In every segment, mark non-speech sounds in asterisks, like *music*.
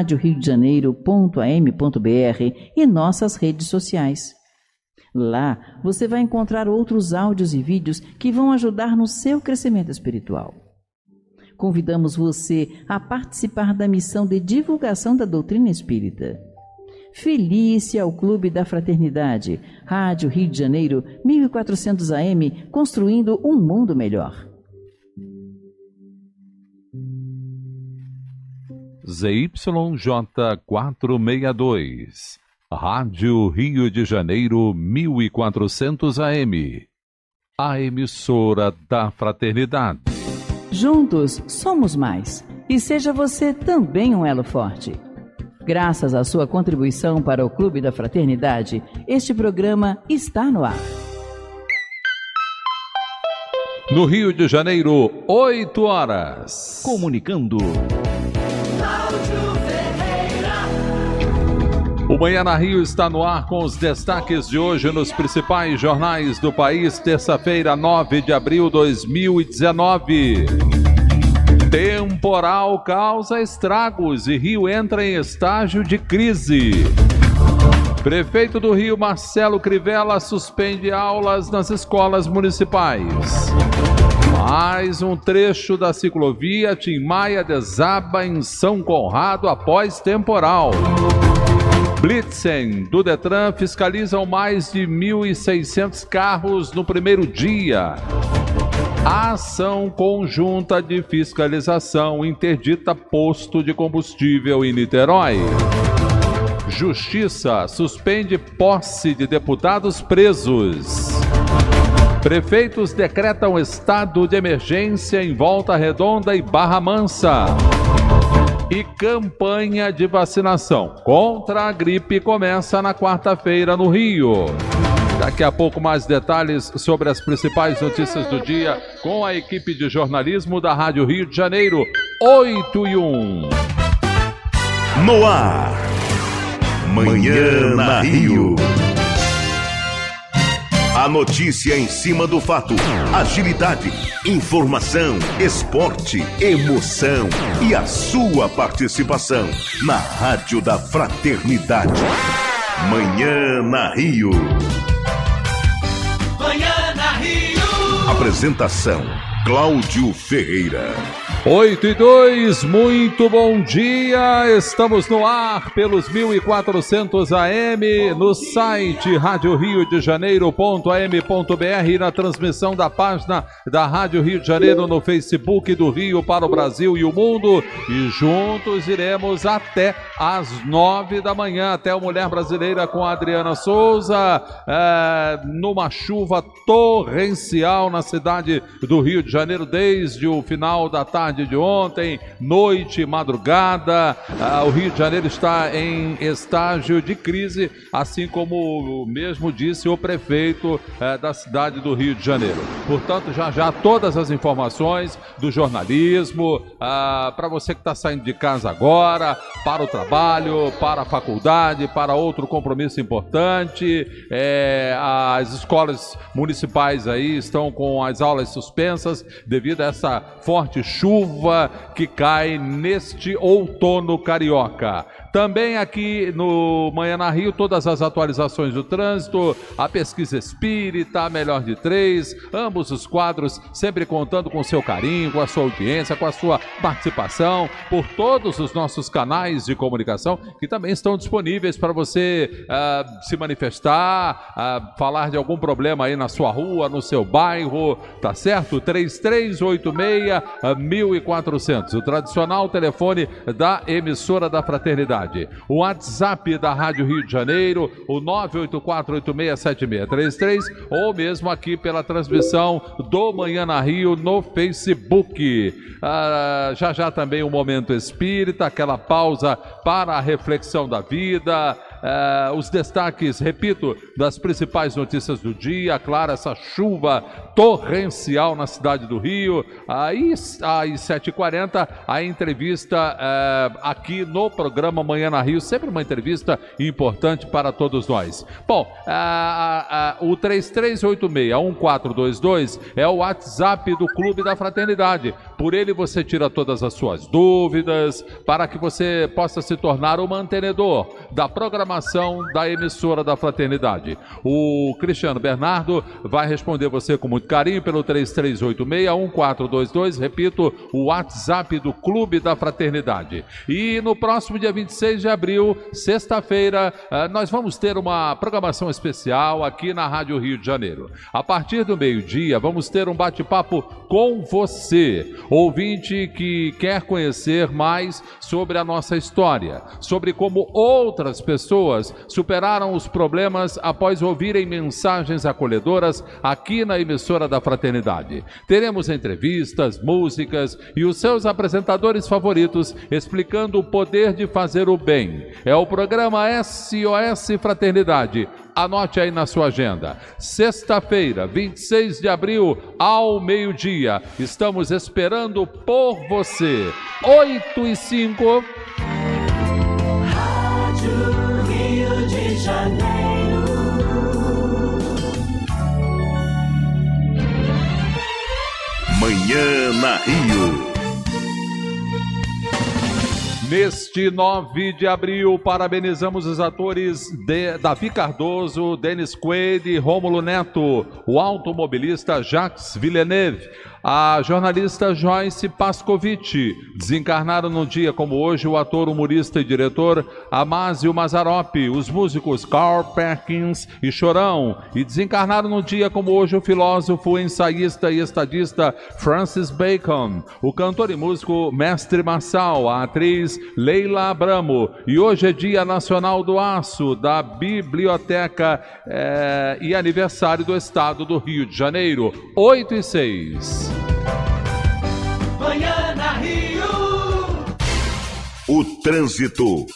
radioriodejaneiro.am.br e nossas redes sociais. Lá você vai encontrar outros áudios e vídeos que vão ajudar no seu crescimento espiritual. Convidamos você a participar da missão de divulgação da doutrina espírita. Felícia ao Clube da Fraternidade, Rádio Rio de Janeiro, 1400 AM, construindo um mundo melhor. ZYJ462, Rádio Rio de Janeiro 1400 AM. A emissora da Fraternidade. Juntos somos mais. E seja você também um elo forte. Graças à sua contribuição para o Clube da Fraternidade, este programa está no ar. No Rio de Janeiro, 8 horas. Comunicando. Manhã na Rio está no ar com os destaques de hoje nos principais jornais do país, terça-feira, 9 de abril de 2019. Temporal causa estragos e Rio entra em estágio de crise. Prefeito do Rio, Marcelo Crivella, suspende aulas nas escolas municipais. Mais um trecho da ciclovia Tim Maia desaba em São Conrado após temporal. Blitzen do Detran fiscalizam mais de 1.600 carros no primeiro dia. ação conjunta de fiscalização interdita posto de combustível em Niterói. Justiça suspende posse de deputados presos. Prefeitos decretam estado de emergência em Volta Redonda e Barra Mansa e campanha de vacinação contra a gripe começa na quarta-feira no Rio. Daqui a pouco mais detalhes sobre as principais notícias do dia com a equipe de jornalismo da Rádio Rio de Janeiro, 8 e 1. No ar. Manhã na Rio. A notícia em cima do fato. Agilidade, informação, esporte, emoção e a sua participação na Rádio da Fraternidade. Manhã na Rio. Manhã na Rio. Apresentação: Cláudio Ferreira. 8 e 2, muito bom dia! Estamos no ar pelos 1400 AM, no site Rádio Rio de Janeiro.am.br e na transmissão da página da Rádio Rio de Janeiro no Facebook do Rio para o Brasil e o mundo. E juntos iremos até às 9 da manhã, até a Mulher Brasileira com a Adriana Souza, é, numa chuva torrencial na cidade do Rio de Janeiro, desde o final da tarde tarde de ontem, noite, madrugada. Ah, o Rio de Janeiro está em estágio de crise, assim como mesmo disse o prefeito eh, da cidade do Rio de Janeiro. Portanto, já já todas as informações do jornalismo, ah, para você que está saindo de casa agora, para o trabalho, para a faculdade, para outro compromisso importante. Eh, as escolas municipais aí estão com as aulas suspensas devido a essa forte chuva que cai neste outono carioca. Também aqui no Manhã na Rio, todas as atualizações do trânsito, a pesquisa espírita, a melhor de três, ambos os quadros sempre contando com seu carinho, com a sua audiência, com a sua participação, por todos os nossos canais de comunicação que também estão disponíveis para você uh, se manifestar, uh, falar de algum problema aí na sua rua, no seu bairro, tá certo? 3386 1400, o tradicional telefone da emissora da Fraternidade cidade. O WhatsApp da Rádio Rio de Janeiro, o 984867633, ou mesmo aqui pela transmissão do Manhã na Rio no Facebook. Ah, já já também o Momento Espírita, aquela pausa para a reflexão da vida, uh, os destaques, repito, das principais notícias do dia. Claro, essa chuva torrencial na cidade do Rio. Aí, às 7h40, a entrevista uh, aqui no programa Manhã na Rio. Sempre uma entrevista importante para todos nós. Bom, uh, o 3386-1422 é o WhatsApp do Clube da Fraternidade. Por ele você tira todas as suas dúvidas para que você possa se tornar o mantenedor da programação da emissora da Fraternidade. O Cristiano Bernardo vai responder você com muito carinho pelo 3386-1422. Repito, o WhatsApp do Clube da Fraternidade. E no próximo dia 26 de abril, sexta-feira, eh, nós vamos ter uma programação especial aqui na Rádio Rio de Janeiro. A partir do meio-dia, vamos ter um bate-papo com você ouvinte que quer conhecer mais sobre a nossa história, sobre como outras pessoas superaram os problemas após ouvirem mensagens acolhedoras aqui na emissora da Fraternidade. Teremos entrevistas, músicas e os seus apresentadores favoritos explicando o poder de fazer o bem. É o programa SOS Fraternidade Anote aí na sua agenda. Sexta-feira, 26 de abril, ao meio-dia. Estamos esperando por você. 8 e 5. Janeiro. Manhã na Rio. Neste 9 de abril, parabenizamos os atores de Davi Cardoso, Denis Quaid, Rômulo Neto, o automobilista Jacques Villeneuve, a jornalista Joyce Pascovitch. Desencarnaram num dia como hoje o ator, humorista e diretor Amásio Mazarop, os músicos Carl Perkins e Chorão. E desencarnaram num dia como hoje o filósofo, ensaísta e estadista Francis Bacon, o cantor e músico Mestre Massal, a atriz Leila Abramo. E hoje é Dia Nacional do Aço, da Biblioteca é, e aniversário do Estado do Rio de Janeiro, 8 e 6. Trânsito.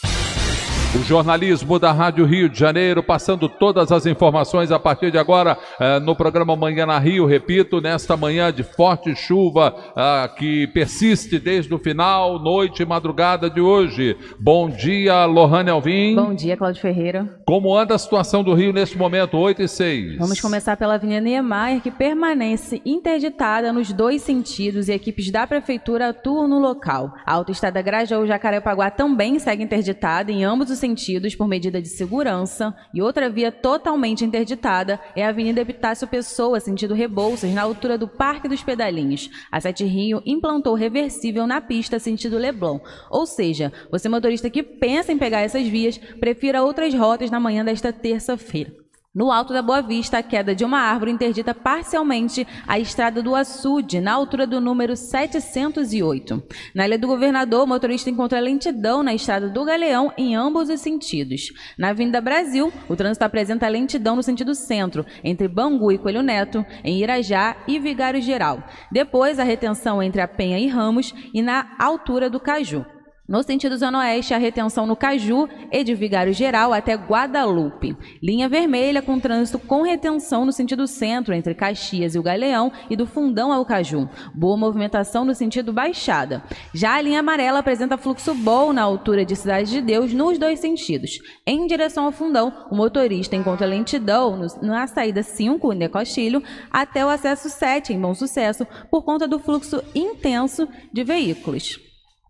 O jornalismo da Rádio Rio de Janeiro, passando todas as informações a partir de agora eh, no programa Manhã na Rio, repito, nesta manhã de forte chuva ah, que persiste desde o final, noite e madrugada de hoje. Bom dia, Lohane Alvim. Bom dia, Cláudio Ferreira. Como anda a situação do Rio neste momento, 8 e 6? Vamos começar pela Avenida Niemeyer, que permanece interditada nos dois sentidos e equipes da Prefeitura atuam no local. A autoestrada Grajaú-Jacarepaguá também segue interditada em ambos os sentidos por medida de segurança e outra via totalmente interditada é a Avenida Epitácio Pessoa, sentido Rebouças, na altura do Parque dos Pedalinhos. A Sete Rio implantou reversível na pista sentido Leblon. Ou seja, você motorista que pensa em pegar essas vias, prefira outras rotas na manhã desta terça-feira. No alto da Boa Vista, a queda de uma árvore interdita parcialmente a estrada do Açude, na altura do número 708. Na Ilha do Governador, o motorista encontra lentidão na estrada do Galeão em ambos os sentidos. Na Avenida Brasil, o trânsito apresenta lentidão no sentido centro, entre Bangu e Coelho Neto, em Irajá e Vigário Geral. Depois, a retenção entre a Penha e Ramos e na altura do Caju. No sentido Zona Oeste, a retenção no Caju e de Vigário Geral até Guadalupe. Linha vermelha com trânsito com retenção no sentido centro, entre Caxias e o Galeão e do Fundão ao Caju. Boa movimentação no sentido Baixada. Já a linha amarela apresenta fluxo bom na altura de Cidade de Deus nos dois sentidos. Em direção ao Fundão, o motorista encontra lentidão na saída 5, em Decostilho, até o acesso 7, em Bom Sucesso, por conta do fluxo intenso de veículos.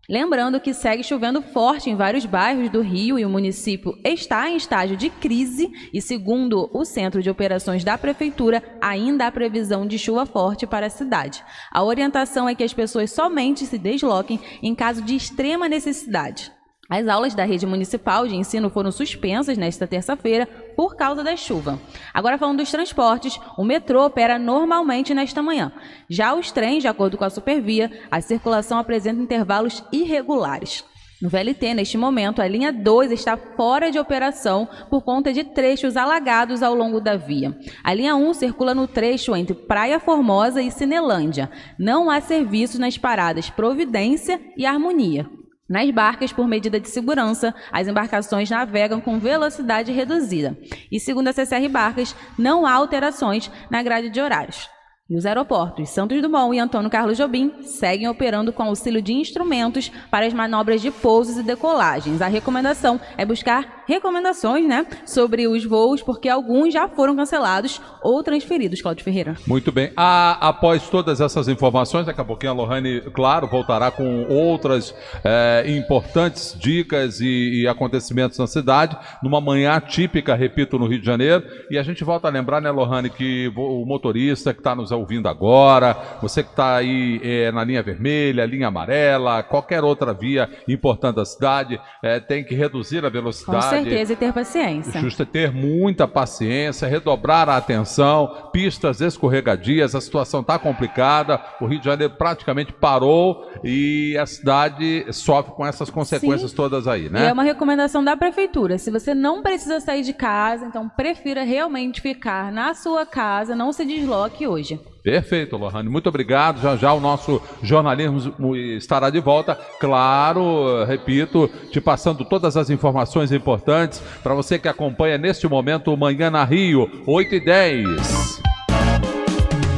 Lembrando que segue chovendo forte em vários bairros do Rio e o município está em estágio de crise e, segundo o Centro de Operações da Prefeitura, ainda há previsão de chuva forte para a cidade. A orientação é que as pessoas somente se desloquem em caso de extrema necessidade. As aulas da rede municipal de ensino foram suspensas nesta terça-feira por causa da chuva. Agora falando dos transportes, o metrô opera normalmente nesta manhã. Já os trens, de acordo com a Supervia, a circulação apresenta intervalos irregulares. No VLT, neste momento, a linha 2 está fora de operação por conta de trechos alagados ao longo da via. A linha 1 circula no trecho entre Praia Formosa e Cinelândia. Não há serviços nas paradas Providência e Harmonia. Nas barcas, por medida de segurança, as embarcações navegam com velocidade reduzida. E segundo a CCR Barcas, não há alterações na grade de horários. E os aeroportos Santos Dumont e Antônio Carlos Jobim seguem operando com auxílio de instrumentos para as manobras de pousos e decolagens. A recomendação é buscar recomendações, né, sobre os voos, porque alguns já foram cancelados ou transferidos, Cláudio Ferreira. Muito bem. A- após todas essas informações, daqui a pouquinho a Lohane, claro, voltará com outras eh, importantes dicas e, e acontecimentos na cidade, numa manhã típica, repito, no Rio de Janeiro. E a gente volta a lembrar, né, Lohane, que o motorista que está nos ouvindo agora, você que está aí eh, na linha vermelha, linha amarela, qualquer outra via importante da cidade, eh, tem que reduzir a Com velocidade. certeza e ter paciência. Justo é ter muita paciência, redobrar a atenção, pistas escorregadias, a situação está complicada, o Rio de Janeiro praticamente parou e a cidade sofre com essas consequências Sim. todas aí, E é né? uma recomendação da prefeitura. Se você não precisa sair de casa, então prefira realmente ficar na sua casa, não se desloque hoje. Perfeito, Lohane. Muito obrigado. Já já o nosso jornalismo estará de volta. Claro, repito, te passando todas as informações importantes para você que acompanha neste momento o Manhã na Rio, 8 e 10.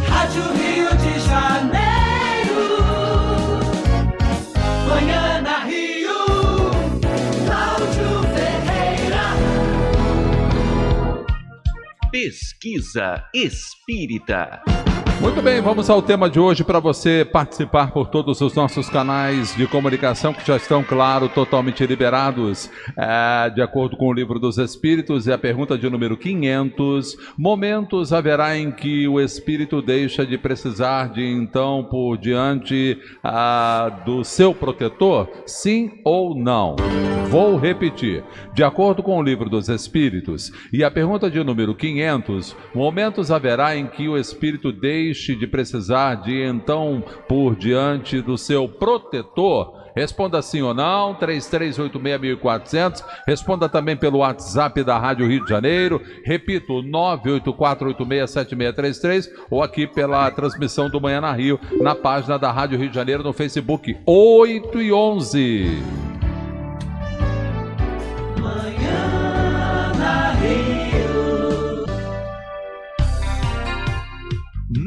Rádio Rio de Janeiro. Manhã na Rio. Cláudio Ferreira. Pesquisa Espírita. Muito bem, vamos ao tema de hoje para você participar por todos os nossos canais de comunicação que já estão, claro, totalmente liberados, é, de acordo com o Livro dos Espíritos. E a pergunta de número 500: Momentos haverá em que o espírito deixa de precisar de então por diante ah, do seu protetor? Sim ou não? Vou repetir. De acordo com o Livro dos Espíritos, e a pergunta de número 500, momentos haverá em que o espírito de precisar de então por diante do seu protetor? Responda sim ou não, 33861400. Responda também pelo WhatsApp da Rádio Rio de Janeiro. Repito, 984867633 ou aqui pela transmissão do Manhã na Rio, na página da Rádio Rio de Janeiro no Facebook 8 e 11. Manhã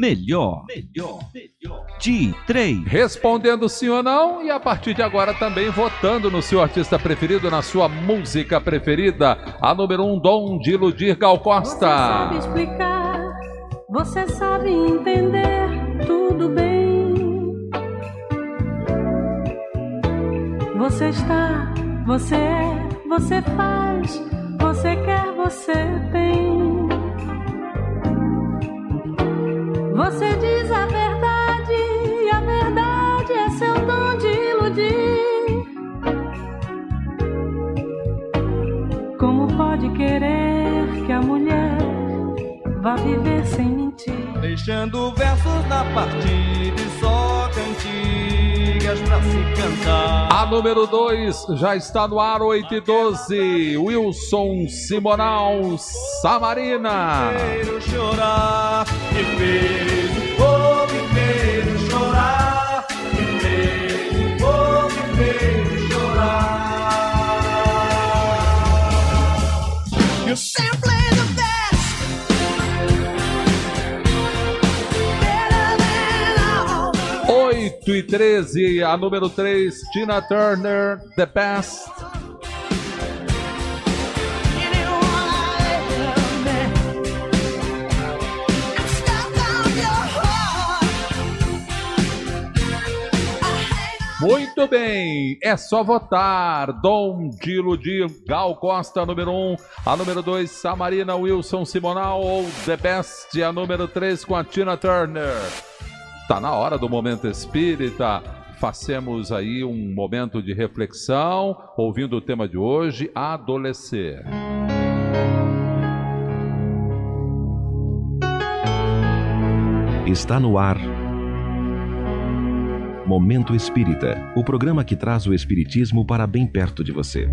Melhor. De três. Respondendo sim ou não, e a partir de agora também votando no seu artista preferido, na sua música preferida, a número 1, um, Dom de Iludir Gal Você sabe Costa. explicar, você sabe entender tudo bem. Você está, você é, você faz, você quer, você tem. Você diz a verdade, e a verdade é seu dom de iludir. Como pode querer que a mulher vá viver sem mentir? Deixando versos na partida e só cantigas pra se cantar. A número 2 já está no ar, 8 e 12, Wilson Simonal Samarina. Chorar, fez o povo inteiro chorar, que fez o povo inteiro chorar. You simply the 113, a número 3, Tina Turner, The Best. Muito bem, é só votar. Dom Dilo de Gal Costa, número 1. Um. A número 2, Samarina Wilson Simonal. Ou The Best, a número 3, com a Tina Turner. Tá na hora do momento espírita. Façamos aí um momento de reflexão, ouvindo o tema de hoje, adolescer. Está no ar. Momento Espírita o programa que traz o Espiritismo para bem perto de você.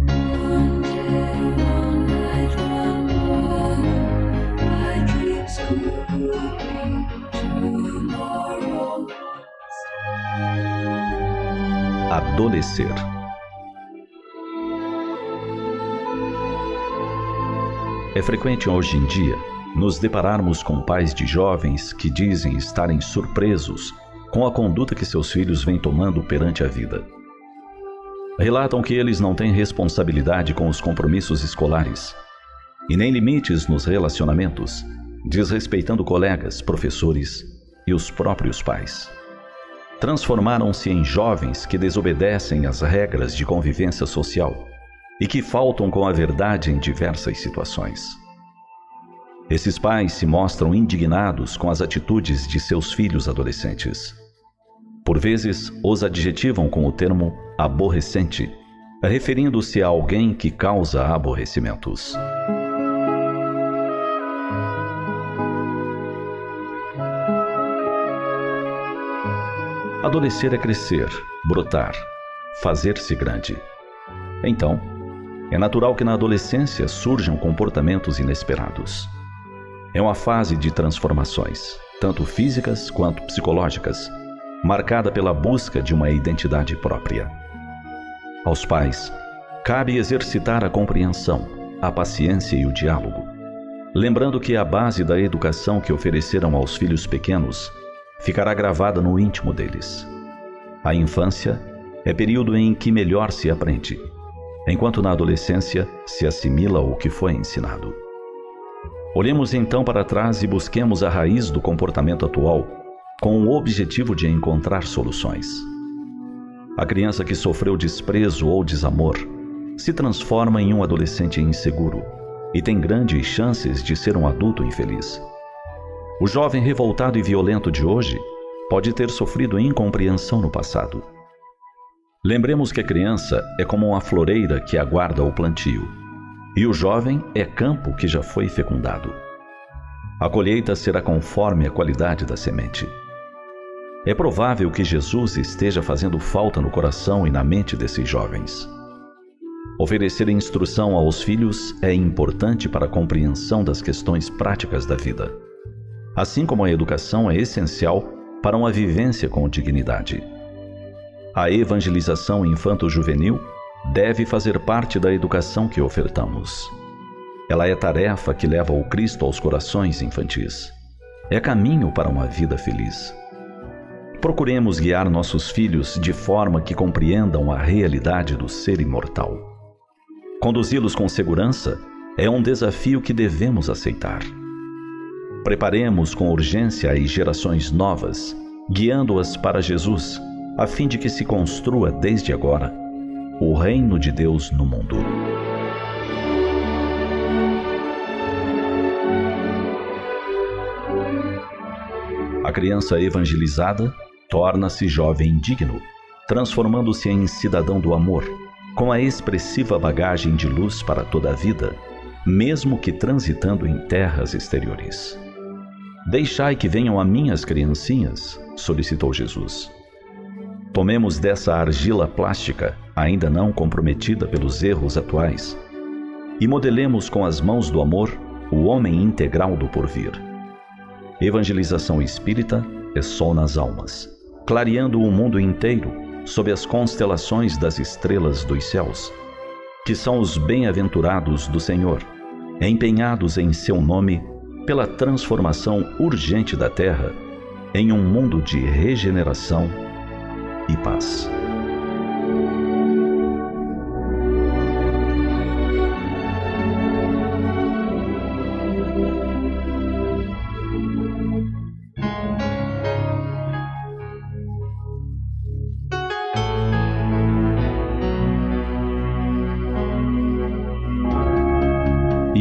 adolecer. É frequente hoje em dia nos depararmos com pais de jovens que dizem estarem surpresos com a conduta que seus filhos vêm tomando perante a vida. Relatam que eles não têm responsabilidade com os compromissos escolares e nem limites nos relacionamentos, desrespeitando colegas, professores e os próprios pais. Transformaram-se em jovens que desobedecem às regras de convivência social e que faltam com a verdade em diversas situações. Esses pais se mostram indignados com as atitudes de seus filhos adolescentes. Por vezes, os adjetivam com o termo aborrecente, referindo-se a alguém que causa aborrecimentos. Adolescer é crescer, brotar, fazer-se grande. Então, é natural que na adolescência surjam comportamentos inesperados. É uma fase de transformações, tanto físicas quanto psicológicas, marcada pela busca de uma identidade própria. Aos pais, cabe exercitar a compreensão, a paciência e o diálogo, lembrando que a base da educação que ofereceram aos filhos pequenos ficará gravada no íntimo deles. A infância é período em que melhor se aprende, enquanto na adolescência se assimila o que foi ensinado. Olhemos então para trás e busquemos a raiz do comportamento atual com o objetivo de encontrar soluções. A criança que sofreu desprezo ou desamor se transforma em um adolescente inseguro e tem grandes chances de ser um adulto infeliz. O jovem revoltado e violento de hoje pode ter sofrido incompreensão no passado. Lembremos que a criança é como uma floreira que aguarda o plantio, e o jovem é campo que já foi fecundado. A colheita será conforme a qualidade da semente. É provável que Jesus esteja fazendo falta no coração e na mente desses jovens. Oferecer instrução aos filhos é importante para a compreensão das questões práticas da vida assim como a educação é essencial para uma vivência com dignidade. A evangelização infanto-juvenil deve fazer parte da educação que ofertamos. Ela é tarefa que leva o Cristo aos corações infantis. É caminho para uma vida feliz. Procuremos guiar nossos filhos de forma que compreendam a realidade do ser imortal. Conduzi-los com segurança é um desafio que devemos aceitar. Preparemos com urgência as gerações novas, guiando-as para Jesus, a fim de que se construa desde agora o reino de Deus no mundo. A criança evangelizada torna-se jovem digno, transformando-se em cidadão do amor, com a expressiva bagagem de luz para toda a vida, mesmo que transitando em terras exteriores. Deixai que venham a minhas criancinhas, solicitou Jesus. Tomemos dessa argila plástica, ainda não comprometida pelos erros atuais, e modelemos com as mãos do amor o homem integral do porvir. Evangelização espírita é sol nas almas, clareando o mundo inteiro sob as constelações das estrelas dos céus, que são os bem-aventurados do Senhor, empenhados em seu nome pela transformação urgente da Terra em um mundo de regeneração e paz.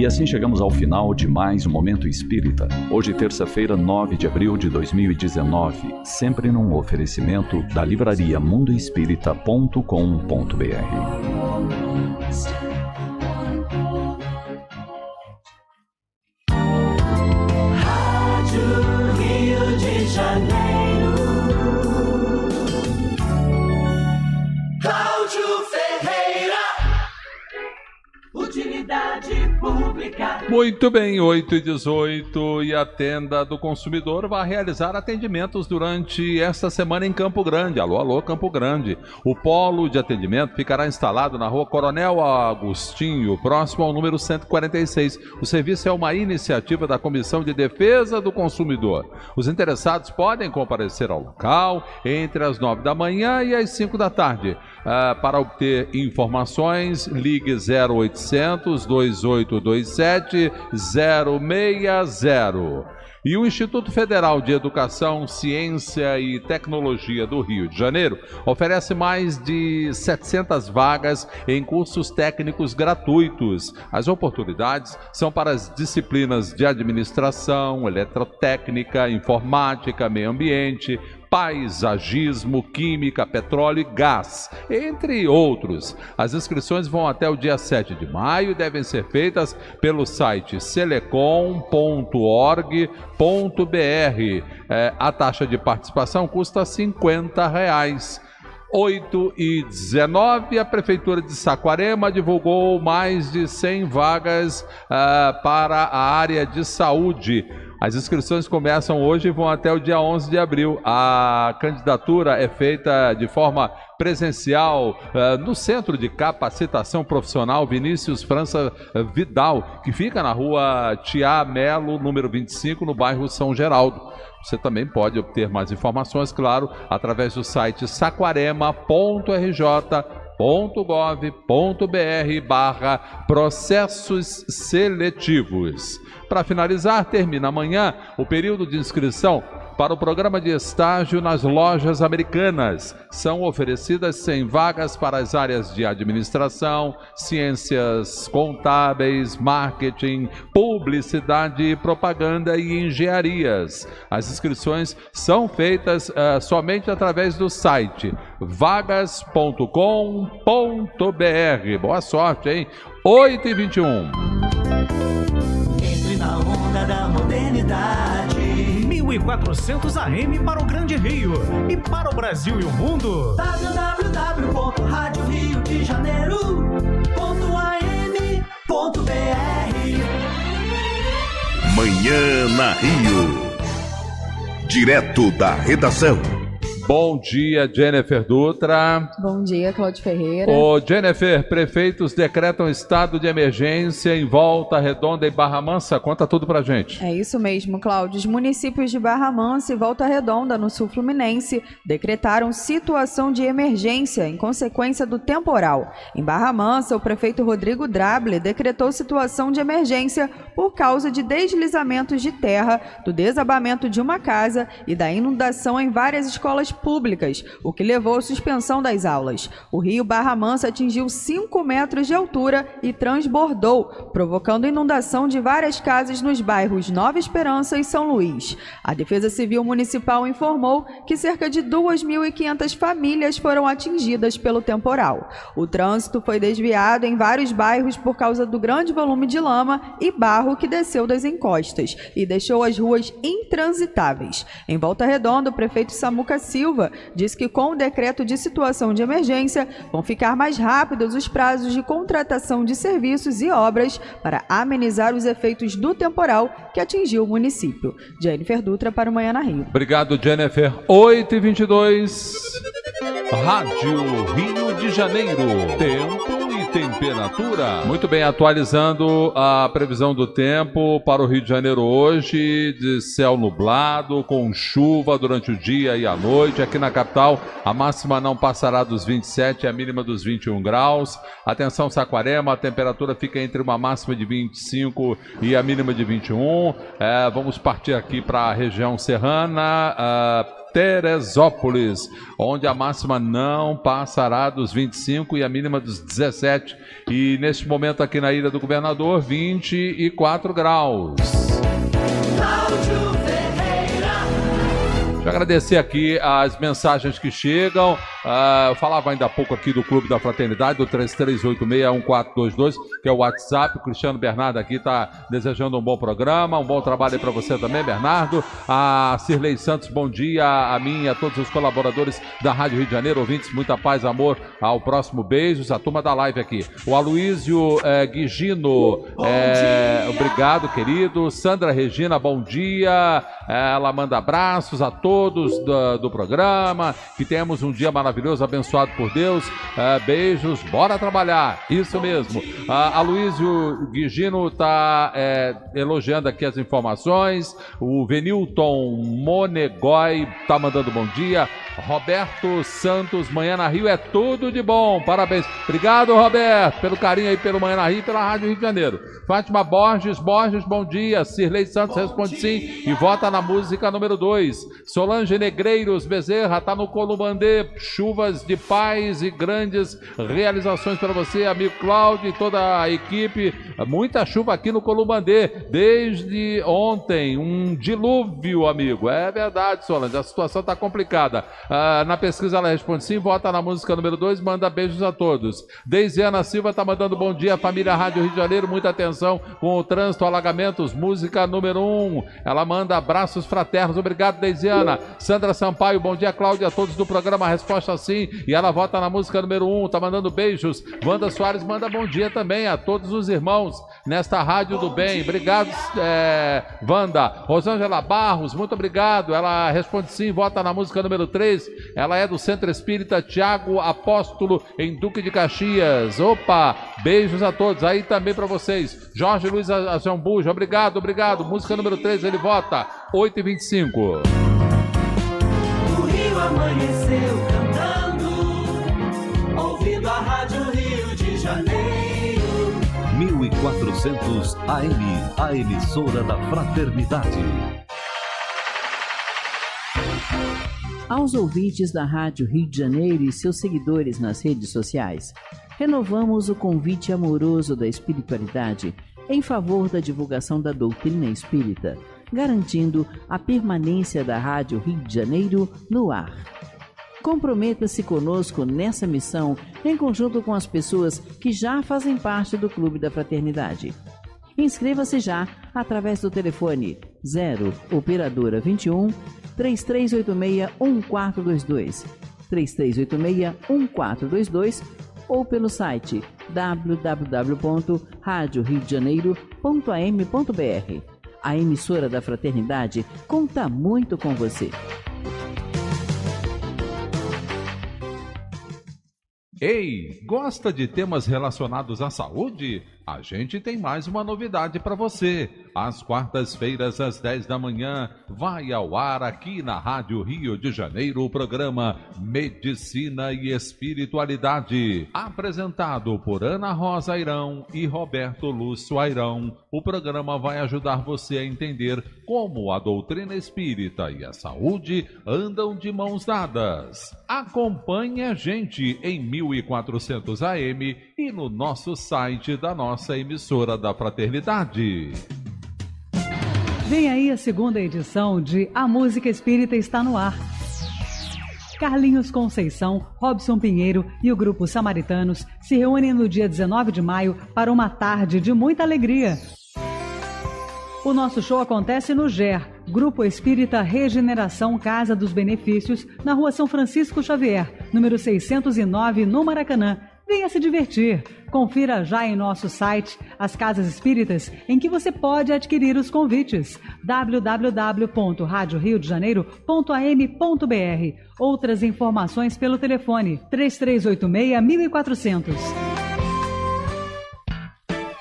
Assim chegamos ao final de mais um Momento Espírita. Hoje, terça-feira, 9 de abril de 2019, sempre num oferecimento da livraria mundoespírita.com.br. Janeiro. Muito bem, 8 e 18 e a tenda do consumidor vai realizar atendimentos durante esta semana em Campo Grande. Alô, alô, Campo Grande. O polo de atendimento ficará instalado na rua Coronel Agostinho, próximo ao número 146. O serviço é uma iniciativa da Comissão de Defesa do Consumidor. Os interessados podem comparecer ao local entre as 9 da manhã e as 5 da tarde. Ah, para obter informações, ligue 0800 2827 060. E o Instituto Federal de Educação, Ciência e Tecnologia do Rio de Janeiro oferece mais de 700 vagas em cursos técnicos gratuitos. As oportunidades são para as disciplinas de administração, eletrotécnica, informática, meio ambiente, paisagismo, química, petróleo e gás, entre outros. As inscrições vão até o dia 7 de maio e devem ser feitas pelo site selecom.org.br. É, a taxa de participação custa 50 reais. 8 e 19, a Prefeitura de Saquarema divulgou mais de 100 vagas ah, para a área de saúde. As inscrições começam hoje e vão até o dia 11 de abril. A candidatura é feita de forma presencial ah, no Centro de Capacitação Profissional Vinícius França Vidal, que fica na rua Tia Melo, número 25, no bairro São Geraldo. Você também pode obter mais informações, claro, através do site saquarema.rj.gov.br barra processos seletivos. Para finalizar, termina amanhã o período de inscrição para o programa de estágio nas lojas americanas. São oferecidas 100 vagas para as áreas de administração, ciências contábeis, marketing, publicidade, propaganda e engenharias. As inscrições são feitas uh, somente através do site vagas.com.br. Boa sorte, hein? 8 e 21. Entre na onda da modernidade. 1400 AM para o Grande Rio e para o Brasil e o mundo. www.radioriodejaneiro.am.br Manhã na Rio. Direto da redação. Bom dia, Jennifer Dutra. Bom dia, Cláudio Ferreira. Ô, Jennifer, prefeitos decretam estado de emergência em Volta Redonda e Barra Mansa. Conta tudo pra gente. É isso mesmo, Cláudio. Os municípios de Barra Mansa e Volta Redonda, no sul fluminense, decretaram situação de emergência em consequência do temporal. Em Barra Mansa, o prefeito Rodrigo Drable decretou situação de emergência por causa de deslizamentos de terra, do desabamento de uma casa e da inundação em várias escolas públicas, o que levou à suspensão das aulas. O rio Barra Mansa atingiu 5 metros de altura e transbordou, provocando inundação de várias casas nos bairros Nova Esperança e São Luís. A Defesa Civil Municipal informou que cerca de 2.500 famílias foram atingidas pelo temporal. O trânsito foi desviado em vários bairros por causa do grande volume de lama e barro que desceu das encostas e deixou as ruas intransitáveis. Em Volta Redonda, o prefeito Samuca Silva diz que com o decreto de situação de emergência vão ficar mais rápidos os prazos de contratação de serviços e obras para amenizar os efeitos do temporal que atingiu o município. Jennifer Dutra para o Manhã na Rio. Obrigado, Jennifer. 8 e 22 Rádio Rio de Janeiro. Tempo e temperatura. Muito bem, atualizando a previsão do tempo para o Rio de Janeiro hoje, de céu nublado, com chuva durante o dia e a noite. Aqui na capital, a máxima não passará dos 27 e a mínima dos 21 graus. Atenção, Saquarema, a temperatura fica entre uma máxima de 25 e a mínima de 21. É, vamos partir aqui para a região serrana. Uh, Teresópolis, onde a máxima não passará dos 25 e a mínima dos 17. E neste momento aqui na Ilha do Governador, 24 graus. Deixa eu agradecer aqui as mensagens que chegam. Ah, eu falava ainda há pouco aqui do Clube da Fraternidade, do 33861422, que é o WhatsApp. O Cristiano Bernardo aqui está desejando um bom programa, um bom trabalho aí para você também, Bernardo. A Cirlei Santos, bom dia a mim e a todos os colaboradores da Rádio Rio de Janeiro, ouvintes, muita paz, amor. Ao próximo beijos, a turma da live aqui. O Aloísio eh, Guigino, eh, obrigado, querido. Sandra Regina, bom dia. Ela manda abraços a todos do, do programa. Que tenhamos um dia maravilhoso, abençoado por Deus. Eh, beijos, bora trabalhar. Isso mesmo. A Aloísio Guigino está elogiando aqui as informações. O Venilton Monegói está mandando bom dia. Roberto Santos, Manhã na Rio é tudo de bom. Parabéns. Obrigado, Roberto, pelo carinho aí pelo Manhã na Rio e pela Rádio Rio de Janeiro. Fátima Borges, Borges, bom dia. Cirlei Santos responde sim e vota na música número 2. Solange Negreiros Bezerra tá no Columandê. Chuvas de paz e grandes realizações para você, amigo Cláudio e toda a equipe. Muita chuva aqui no Columandê desde ontem. Um dilúvio, amigo. É verdade, Solange. A situação tá complicada. Ah, na pesquisa ela responde sim, vota na música número 2, manda beijos a todos. Deisiana Silva tá mandando bom dia, família Rádio Rio de Janeiro, muita atenção com o trânsito, alagamentos, música número 1. Um. Ela manda abraços fraternos, obrigado Deisiana. Sandra Sampaio, bom dia Cláudia, a todos do programa Resposta Sim, e ela vota na música número 1, um, tá mandando beijos. Wanda Soares manda bom dia também a todos os irmãos nesta Rádio do Bem. Obrigado, é, Wanda. Rosângela Barros, muito obrigado. Ela responde sim, vota na música número 3. Ela é do Centro Espírita Tiago Apóstolo, em Duque de Caxias. Opa, beijos a todos. Aí também para vocês. Jorge Luiz Azambuja, obrigado, obrigado. Música número 3, ele vota. 8 e 25 O Rio amanheceu cantando, ouvindo a Rádio Rio de Janeiro. 1400 AM, a emissora da Fraternidade. Aos ouvintes da Rádio Rio de Janeiro e seus seguidores nas redes sociais, renovamos o convite amoroso da espiritualidade em favor da divulgação da doutrina espírita, garantindo a permanência da Rádio Rio de Janeiro no ar. Comprometa-se conosco nessa missão em conjunto com as pessoas que já fazem parte do Clube da Fraternidade. Inscreva-se já através do telefone 0 operadora 21 3386 1422 3386 1422 ou pelo site www.radioriodejaneiro.am.br. A emissora da Fraternidade conta muito com você. Ei, gosta de temas relacionados à saúde? A gente tem mais uma novidade para você. Às quartas-feiras, às 10 da manhã, vai ao ar aqui na Rádio Rio de Janeiro o programa Medicina e Espiritualidade. Apresentado por Ana Rosa Airão e Roberto Lúcio Airão, o programa vai ajudar você a entender como a doutrina espírita e a saúde andam de mãos dadas. Acompanhe a gente em 1400 AM e no nosso site da nossa emissora da Fraternidade. Vem aí a segunda edição de A Música Espírita está no ar. Carlinhos Conceição, Robson Pinheiro e o grupo Samaritanos se reúnem no dia 19 de maio para uma tarde de muita alegria. O nosso show acontece no GER, Grupo Espírita Regeneração Casa dos Benefícios, na rua São Francisco Xavier, número 609, no Maracanã. Venha se divertir. Confira já em nosso site as casas espíritas em que você pode adquirir os convites. www.radioriodejaneiro.am.br. Outras informações pelo telefone 3386 1400.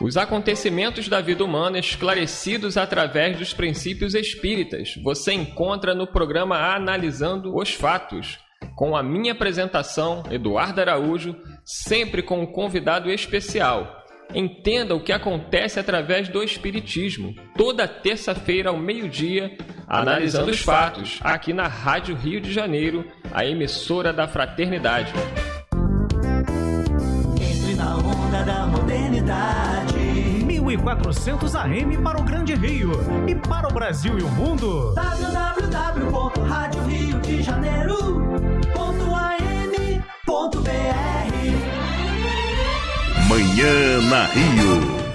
Os acontecimentos da vida humana esclarecidos através dos princípios espíritas. Você encontra no programa Analisando os Fatos, com a minha apresentação, Eduardo Araújo, sempre com um convidado especial. Entenda o que acontece através do Espiritismo, toda terça-feira ao meio-dia, analisando os fatos, aqui na Rádio Rio de Janeiro, a emissora da Fraternidade. Entre na onda da modernidade. 1400 AM para o Grande Rio e para o Brasil e o mundo. www.radioriodejaneiro.am Manhã na Rio.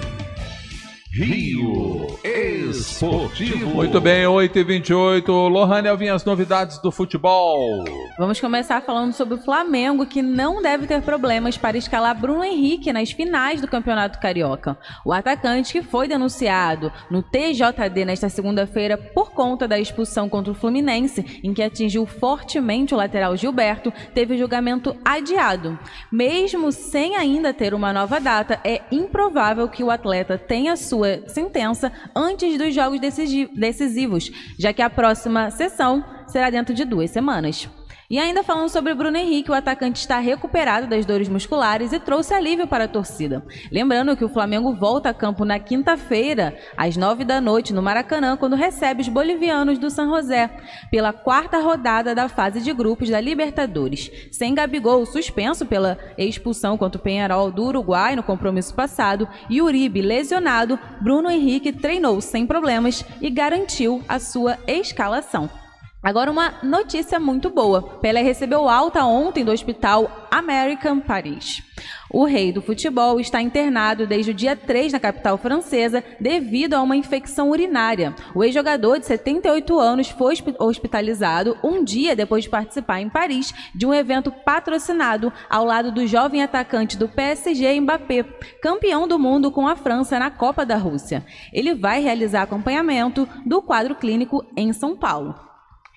Rio Esportivo. Muito bem, 8h28. Lohane Alvinha, as novidades do futebol. Vamos começar falando sobre o Flamengo, que não deve ter problemas para escalar Bruno Henrique nas finais do Campeonato Carioca. O atacante, que foi denunciado no TJD nesta segunda-feira por conta da expulsão contra o Fluminense, em que atingiu fortemente o lateral Gilberto, teve o julgamento adiado. Mesmo sem ainda ter uma nova data, é improvável que o atleta tenha sua sentença antes dos jogos decisi- decisivos, já que a próxima sessão será dentro de duas semanas. E ainda falando sobre Bruno Henrique, o atacante está recuperado das dores musculares e trouxe alívio para a torcida. Lembrando que o Flamengo volta a campo na quinta-feira, às nove da noite, no Maracanã, quando recebe os bolivianos do San José, pela quarta rodada da fase de grupos da Libertadores. Sem Gabigol, suspenso pela expulsão contra o Penharol do Uruguai no compromisso passado, e Uribe lesionado, Bruno Henrique treinou sem problemas e garantiu a sua escalação. Agora uma notícia muito boa. Pelé recebeu alta ontem do Hospital American Paris. O rei do futebol está internado desde o dia 3 na capital francesa devido a uma infecção urinária. O ex-jogador de 78 anos foi hospi- hospitalizado um dia depois de participar em Paris de um evento patrocinado ao lado do jovem atacante do PSG Mbappé, campeão do mundo com a França na Copa da Rússia. Ele vai realizar acompanhamento do quadro clínico em São Paulo.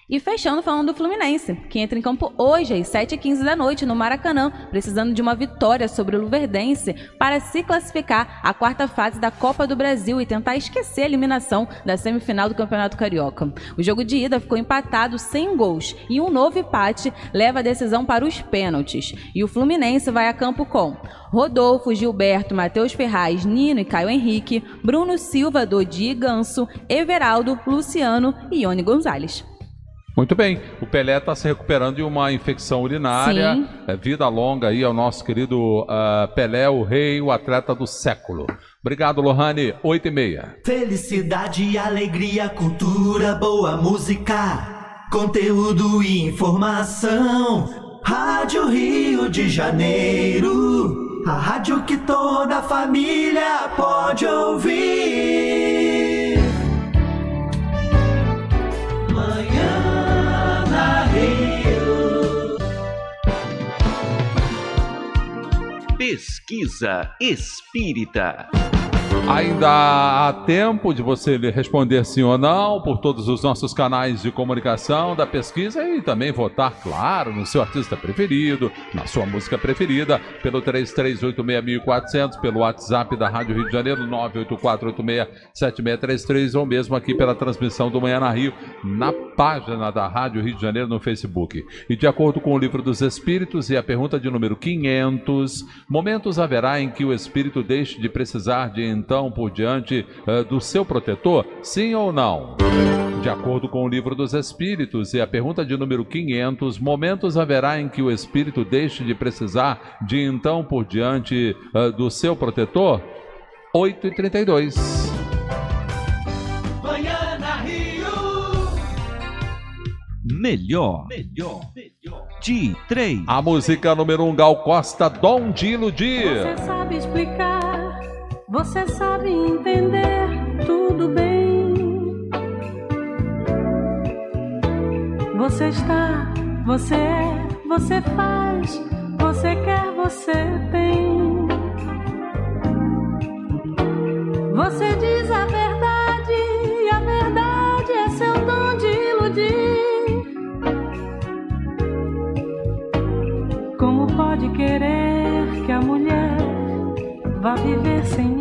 E fechando falando do Fluminense, que entra em campo hoje às 7h15 da noite no Maracanã, precisando de uma vitória sobre o Luverdense para se classificar à quarta fase da Copa do Brasil e tentar esquecer a eliminação da semifinal do Campeonato Carioca. O jogo de ida ficou empatado sem gols e um novo empate leva a decisão para os pênaltis. E o Fluminense vai a campo com Rodolfo, Gilberto, Matheus Ferraz, Nino e Caio Henrique, Bruno Silva, Dodi e Ganso, Everaldo, Luciano e Ione Gonzalez. Muito bem, o Pelé está se recuperando de uma infecção urinária. Sim. É, vida longa aí ao nosso querido ah, Pelé, o rei, o atleta do século. Obrigado, Lohane. 8 e meia. Felicidade, alegria, cultura, boa música, conteúdo e informação. Rádio Rio de Janeiro, a rádio que toda família pode ouvir. Pesquisa Espírita. Ainda há tempo de você responder sim ou não por todos os nossos canais de comunicação da pesquisa e também votar, claro, no seu artista preferido, na sua música preferida, pelo 33861400, pelo WhatsApp da Rádio Rio de Janeiro, 984867633, ou mesmo aqui pela transmissão do Manhã na Rio, na página da Rádio Rio de Janeiro no Facebook. E de acordo com o Livro dos Espíritos e a pergunta de número 500, momentos haverá em que o espírito deixe de precisar de então por diante eh, do seu protetor? Sim ou não? De acordo com o Livro dos Espíritos e a pergunta de número 500, momentos haverá em que o espírito deixe de precisar de então por diante eh, do seu protetor? 8 e 32. Manhã na Rio. Melhor. De três. A música número 1, um, Gal Costa, Dom de Iludir. Você sabe explicar, você sabe entender, tudo bem. Você está, você é, você faz, você quer, você tem. Você diz a verdade, e a verdade é seu dom de iludir. Como pode querer que a mulher vá viver sem?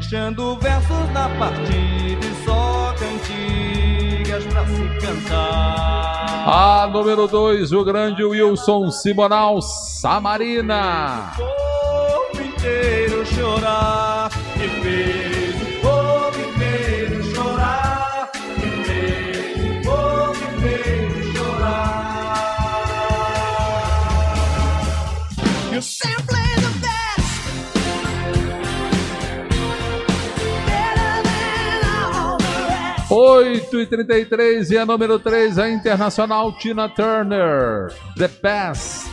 Deixando versos na partida e só cantigas pra se cantar. A número 2, o grande Wilson Simonal, Samarina. O povo inteiro chorar e fez 8h33 e a número 3, a internacional Tina Turner. The Best.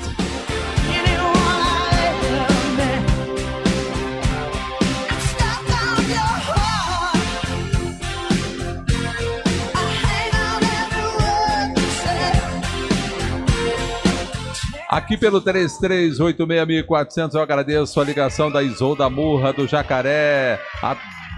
Aqui pelo 33861400 eu agradeço a ligação da Isolda Murra do Jacaré, a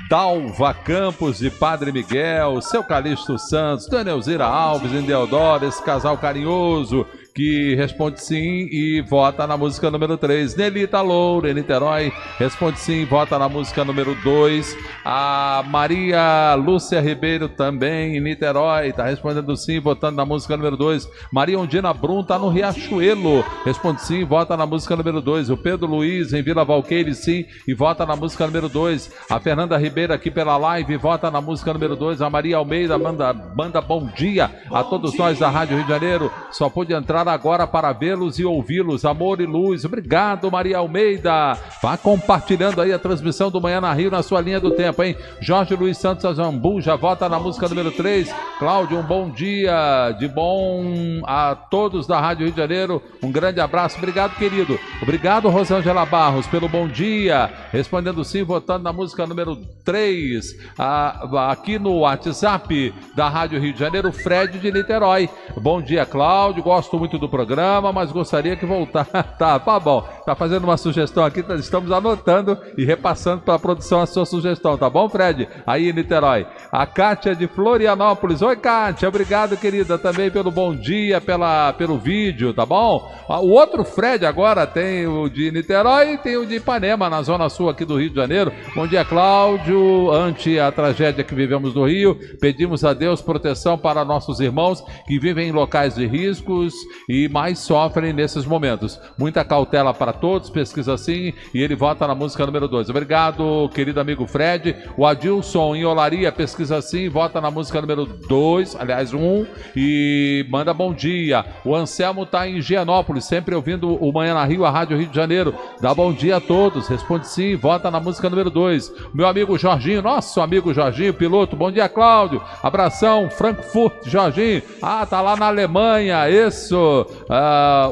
Dalva Campos de Padre Miguel, seu Calixto Santos, Danielzira Alves em Deodoro, esse casal carinhoso que responde sim e vota na música número 3. Nelita Loura, em Niterói, responde sim, vota na música número 2. A Maria Lúcia Ribeiro também, em Niterói, está respondendo sim, votando na música número 2. Maria Ondina Brum está no Riachuelo, responde sim, vota na música número 2. O Pedro Luiz, em Vila Valqueire, sim, e vota na música número 2. A Fernanda Ribeiro aqui pela live, vota na música número 2. A Maria Almeida manda, manda bom dia a todos nós da Rádio Rio de Janeiro. Só pude entrar agora para vê-los e ouvi-los. Amor e luz. Obrigado, Maria Almeida. Vá compartilhando aí a transmissão do Manhã na Rio na sua linha do tempo, hein? Jorge Luiz Santos Azambu já vota na música número 3. Cláudio, um bom dia. De bom a todos da Rádio Rio de Janeiro. Um grande abraço. Obrigado, querido. Obrigado, Rosângela Barros, pelo bom dia. Respondendo sim, votando na música número 3. Ah, aqui no WhatsApp da Rádio Rio de Janeiro, Fred de Niterói. Bom dia, Cláudio. Gosto muito do programa, mas gostaria que voltar. *laughs* tá, tá bom. Tá fazendo uma sugestão aqui, tá- estamos anotando e repassando para a produção a sua sugestão, tá bom, Fred? Aí Niterói. A Kátia de Florianópolis. Oi, Kátia. Obrigado, querida, também pelo bom dia, pela, pelo vídeo, tá bom? Ah, O outro Fred agora tem o de Niterói e tem o de Ipanema, na zona sul aqui do Rio de Janeiro. Bom dia, Cláudio. Ante a tragédia que vivemos no Rio, pedimos a Deus proteção para nossos irmãos que vivem em locais de riscos e mais sofrem nesses momentos. Muita cautela para todos, pesquisa assim, e ele vota na música número 2. Obrigado, querido amigo Fred. O Adilson em Olaria, pesquisa assim, vota na música número 2, aliás, 1, um, e manda bom dia. O Anselmo está em Gianópolis, sempre ouvindo o Manhã na Rio, a Rádio Rio de Janeiro. Dá bom dia a todos, responde sim, vota na música número 2. Meu amigo Jorginho, nosso amigo Jorginho, piloto, bom dia, Cláudio. Abração, Frankfurt, Jorginho. Ah, tá lá na Alemanha, isso.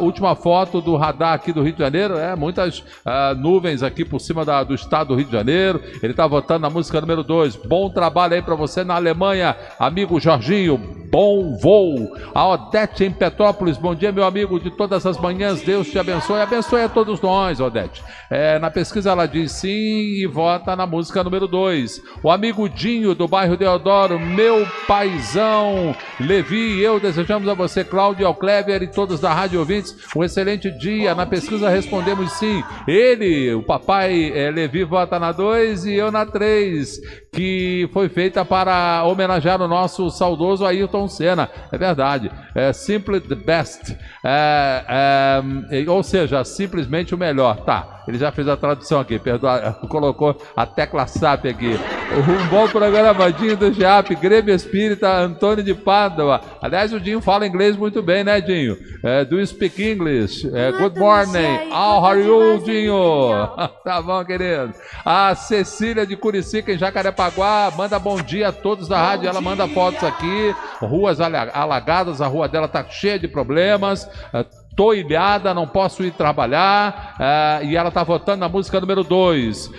Última foto do radar aqui do Rio de Janeiro, é, muitas nuvens aqui por cima da- do estado do Rio de Janeiro. Ele tá votando na música número 2. Bom trabalho aí para você na Alemanha, amigo Jorginho. Bom voo. A Odete em Petrópolis, bom dia, meu amigo de todas as manhãs. Deus te abençoe. Abençoe a todos nós, Odete. É, na pesquisa ela diz sim e vota na música número 2. O amigo Dinho do bairro Deodoro, meu paizão Levi e eu desejamos a você, Cláudio, ao Clever e todos da Rádio Ouvintes um excelente dia. Na pesquisa respondemos sim. Ele, o papai é, Levi, vota na 2 e eu na 3, que foi feita para homenagear o nosso saudoso Ayrton Senna. É verdade. É simply the best. É, é, ou seja, simplesmente o melhor. Tá. Ele já fez a tradução aqui, perdoa, *laughs* colocou a tecla SAP aqui. Um bom programa, Dinho do GEAP, Grêmio Espírita, Antônio de Pádua. Aliás, o Dinho fala inglês muito bem, né, Dinho? É, do you speak English? É, good morning. How are you, Dinho? *laughs* tá bom, querido. A Cecília de Curicica, em Jacarepaguá, manda bom dia a todos da rádio. Ela manda fotos aqui, ruas ala- alagadas, a rua dela tá cheia de problemas. Tô ilhada, não posso ir trabalhar. ah, e ela está votando na música número 2.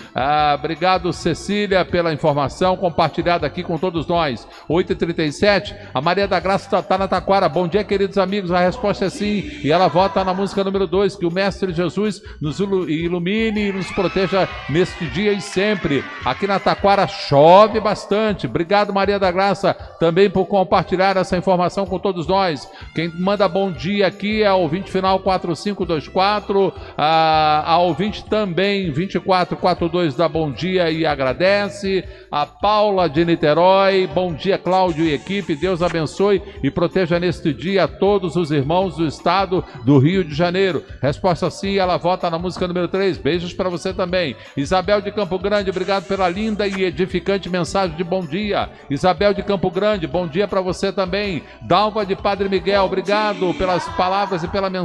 obrigado, Cecília, pela informação compartilhada aqui com todos nós. 8h37. A Maria da Graça está na Taquara. Bom dia, queridos amigos. A resposta é sim. E ela vota na música número 2. Que o Mestre Jesus nos ilu- ilumine e nos proteja neste dia e sempre. Aqui na Taquara chove bastante. Obrigado, Maria da Graça, também por compartilhar essa informação com todos nós. Quem manda bom dia aqui é o ouvinte final 4524. A, a ouvinte também 2442 dá bom dia e agradece. A Paula de Niterói, bom dia, Cláudio e equipe. Deus abençoe e proteja neste dia todos os irmãos do estado do Rio de Janeiro. Resposta sim, ela vota na música número 3. Beijos para você também. Isabel de Campo Grande, obrigado pela linda e edificante mensagem de bom dia. Isabel de Campo Grande, bom dia para você também. Dalva de Padre Miguel, obrigado pelas palavras e pela mensagem.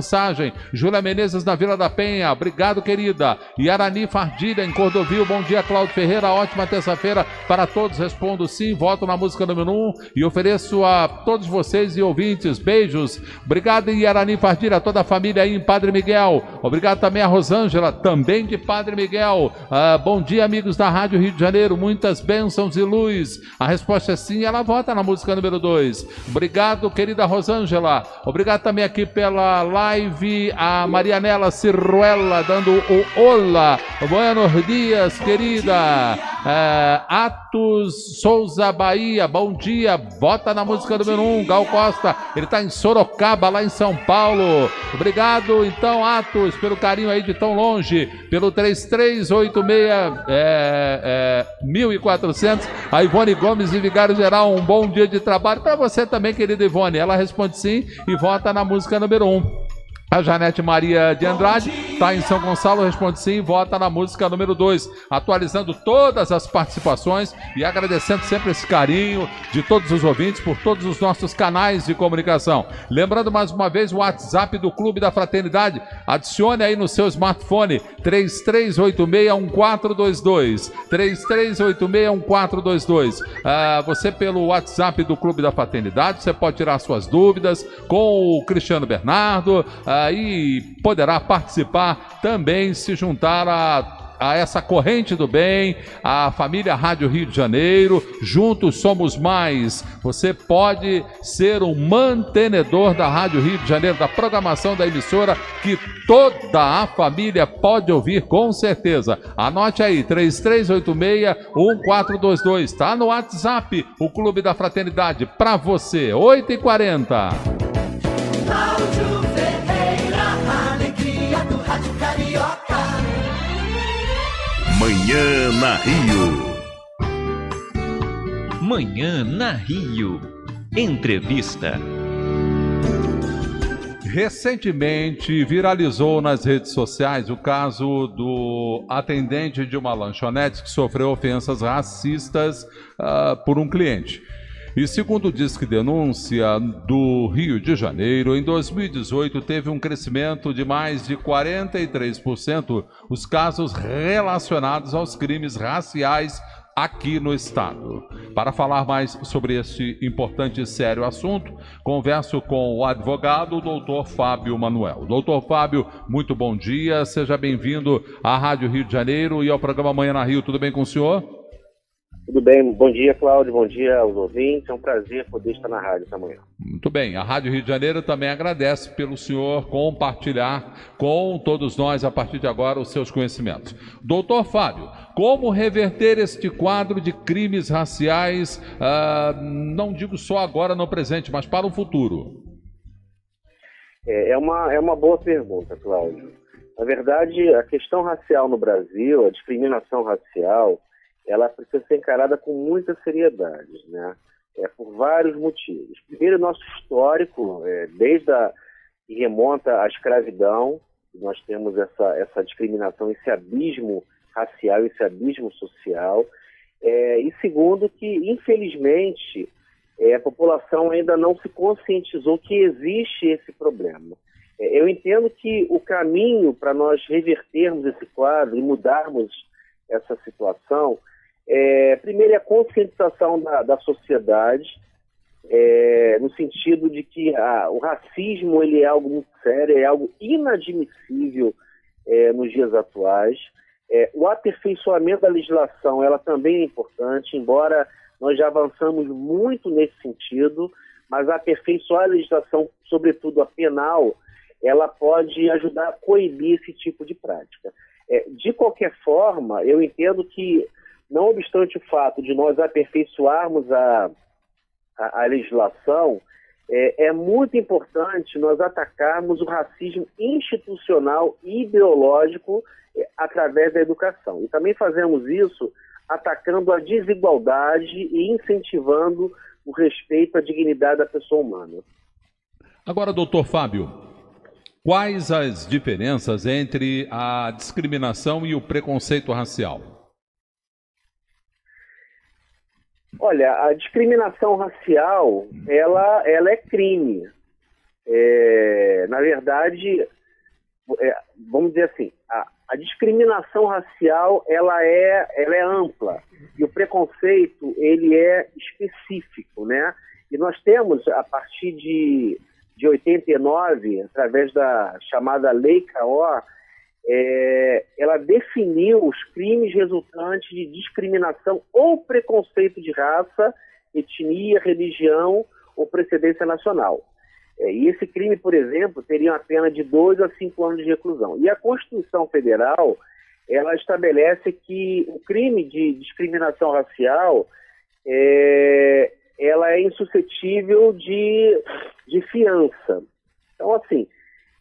Júlia Menezes na Vila da Penha, obrigado, querida. E Arani Fardilha em Cordovil, bom dia, Cláudio Ferreira, ótima terça-feira para todos. Respondo sim, voto na música número 1 um, e ofereço a todos vocês e ouvintes beijos. Obrigado, Arani Fardilha, toda a família aí em Padre Miguel. Obrigado também a Rosângela, também de Padre Miguel. Ah, bom dia, amigos da Rádio Rio de Janeiro, muitas bênçãos e luz. A resposta é sim, ela vota na música número 2. Obrigado, querida Rosângela. Obrigado também aqui pela live. A Marianela Ciruela dando o olá. Buenos dias, querida. É, Atos Souza Bahia, bom dia. Vota na música número 1, um, Gal Costa. Ele está em Sorocaba, lá em São Paulo. Obrigado, então, Atos, pelo carinho aí de tão longe. Pelo 3386 é, é, 1400. A Ivone Gomes e Vigário Geral, um bom dia de trabalho para você também, querida Ivone. Ela responde sim e vota na música número 1. Um. A Janete Maria de Andrade está em São Gonçalo, responde sim, vota na música número 2, atualizando todas as participações e agradecendo sempre esse carinho de todos os ouvintes por todos os nossos canais de comunicação. Lembrando mais uma vez o WhatsApp do Clube da Fraternidade, adicione aí no seu smartphone 33861422, 33861422. Ah, você pelo WhatsApp do Clube da Fraternidade, você pode tirar suas dúvidas com o Cristiano Bernardo, ah, e poderá participar também, se juntar a a essa corrente do bem, a família Rádio Rio de Janeiro, juntos somos mais. Você pode ser um mantenedor da Rádio Rio de Janeiro, da programação da emissora, que toda a família pode ouvir com certeza. Anote aí, 3386-1422. Está no WhatsApp, o Clube da Fraternidade, para você, 8h40. Manhã na Rio. Manhã na Rio. Entrevista. Recentemente viralizou nas redes sociais o caso do atendente de uma lanchonete que sofreu ofensas racistas uh, por um cliente. E segundo o Disque Denúncia do Rio de Janeiro, em 2018 teve um crescimento de mais de 43% os casos relacionados aos crimes raciais aqui no estado. Para falar mais sobre este importante e sério assunto, converso com o advogado doutor Fábio Manuel. Doutor Fábio, muito bom dia, seja bem-vindo à Rádio Rio de Janeiro e ao programa Manhã na Rio. Tudo bem com o senhor? Tudo bem, bom dia, Cláudio, bom dia aos ouvintes. É um prazer poder estar na rádio essa manhã. Muito bem, a Rádio Rio de Janeiro também agradece pelo senhor compartilhar com todos nós, a partir de agora, os seus conhecimentos. Doutor Fábio, como reverter este quadro de crimes raciais, ah, não digo só agora no presente, mas para o futuro? É, é, uma, é uma boa pergunta, Cláudio. Na verdade, a questão racial no Brasil, a discriminação racial, ela precisa ser encarada com muita seriedade, né? É, por vários motivos. Primeiro, nosso histórico, é, desde a que remonta à escravidão, nós temos essa, essa discriminação, esse abismo racial, esse abismo social. É, e segundo, que infelizmente é, a população ainda não se conscientizou que existe esse problema. É, eu entendo que o caminho para nós revertermos esse quadro e mudarmos essa situação é, primeiro, é a conscientização da, da sociedade, é, no sentido de que a, o racismo ele é algo muito sério, é algo inadmissível é, nos dias atuais. É, o aperfeiçoamento da legislação ela também é importante, embora nós já avançamos muito nesse sentido, mas aperfeiçoar a legislação, sobretudo a penal, ela pode ajudar a coibir esse tipo de prática. É, de qualquer forma, eu entendo que não obstante o fato de nós aperfeiçoarmos a, a, a legislação, é, é, muito importante nós atacarmos o racismo institucional e ideológico é, através da educação. E também fazemos isso atacando a desigualdade e incentivando o respeito à dignidade da pessoa humana. Agora, doutor Fábio, quais as diferenças entre a discriminação e o preconceito racial? Olha, a discriminação racial, ela, ela é crime. É, na verdade, é, vamos dizer assim, a, a, discriminação racial ela é, ela é ampla e o preconceito ele é específico, né? E nós temos a partir de, de 89, através da chamada Lei CAO, é, ela definiu os crimes resultantes de discriminação ou preconceito de raça, etnia, religião ou precedência nacional. É, e esse crime, por exemplo, teria uma pena de dois a cinco anos de reclusão. E a Constituição Federal, ela estabelece que o crime de discriminação racial é, ela é insuscetível de, de fiança. Então, assim,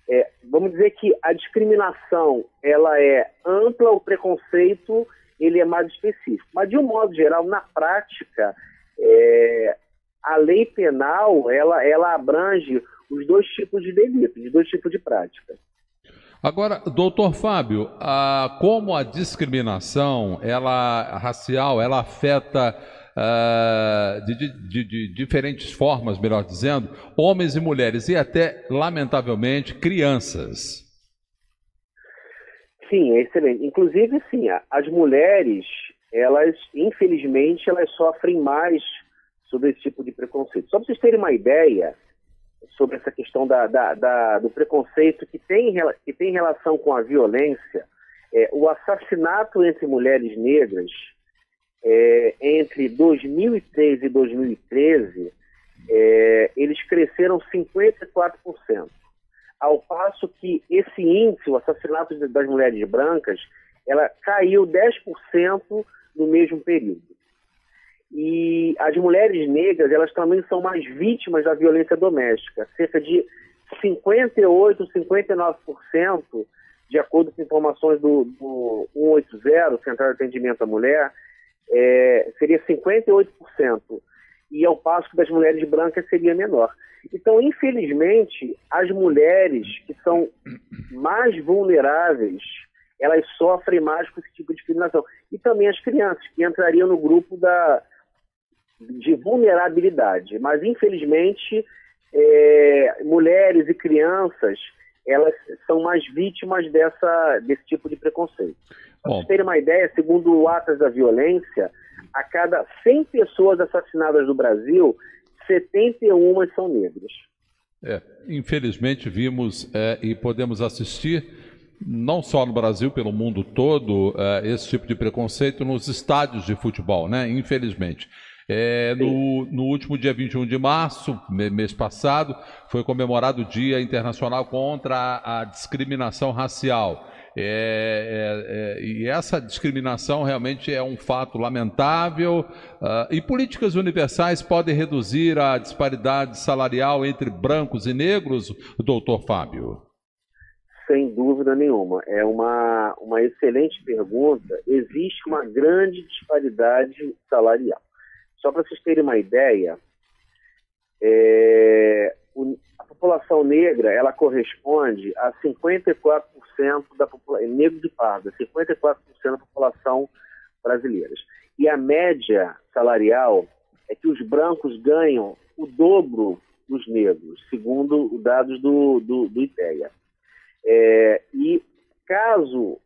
é, vamos dizer que a discriminação ela é ampla, o preconceito ele é mais específico. Mas, de um modo geral, na prática, é, a lei penal ela, ela abrange os dois tipos de delitos, os dois tipos de prática. Agora, doutor Fábio, a, como a discriminação ela racial ela afeta uh, de, de, de, diferentes formas, melhor dizendo, homens e mulheres e até, lamentavelmente, crianças. Sim, é excelente. Inclusive, sim, as mulheres, elas, infelizmente, elas sofrem mais sobre esse tipo de preconceito. Só para vocês terem uma ideia sobre essa questão da, da, da, do preconceito que tem, que tem relação com a violência, é, o assassinato entre mulheres negras é, entre 2003 e 2013, é, eles cresceram 54%. Ao passo que esse índice, o assassinato das mulheres brancas, ela caiu 10% no mesmo período. E as mulheres negras, elas também são mais vítimas da violência doméstica. Cerca de 58, 59%, de acordo com informações do, do 180, Central de Atendimento à Mulher, é, seria 58%, e ao passo que das mulheres brancas seria menor. Então, infelizmente, as mulheres que são mais vulneráveis, elas sofrem mais com esse tipo de discriminação. E também as crianças, que entrariam no grupo da, de vulnerabilidade. Mas, infelizmente, é, mulheres e crianças, elas são mais vítimas dessa, desse tipo de preconceito. Para vocês terem uma ideia, segundo o Atas da Violência, a cada 100 pessoas assassinadas no Brasil, 71 são negras. É, infelizmente vimos é, e podemos assistir, não só no Brasil, pelo mundo todo, é, esse tipo de preconceito nos estádios de futebol, né? Infelizmente. É, no, no, último dia 21 de março, mês passado, foi comemorado o Dia Internacional contra a, a Discriminação Racial. É, é, é, e essa discriminação realmente é um fato lamentável. Uh, e políticas universais podem reduzir a disparidade salarial entre brancos e negros, doutor Fábio? Sem dúvida nenhuma. É uma, uma excelente pergunta. Existe uma grande disparidade salarial. Só para vocês terem uma ideia, é, população negra ela corresponde a 54% da população, negro de parda, 54% da população brasileira. E a média salarial é que os brancos ganham o dobro dos negros, segundo os dados do, do, do IPEA. É, e caso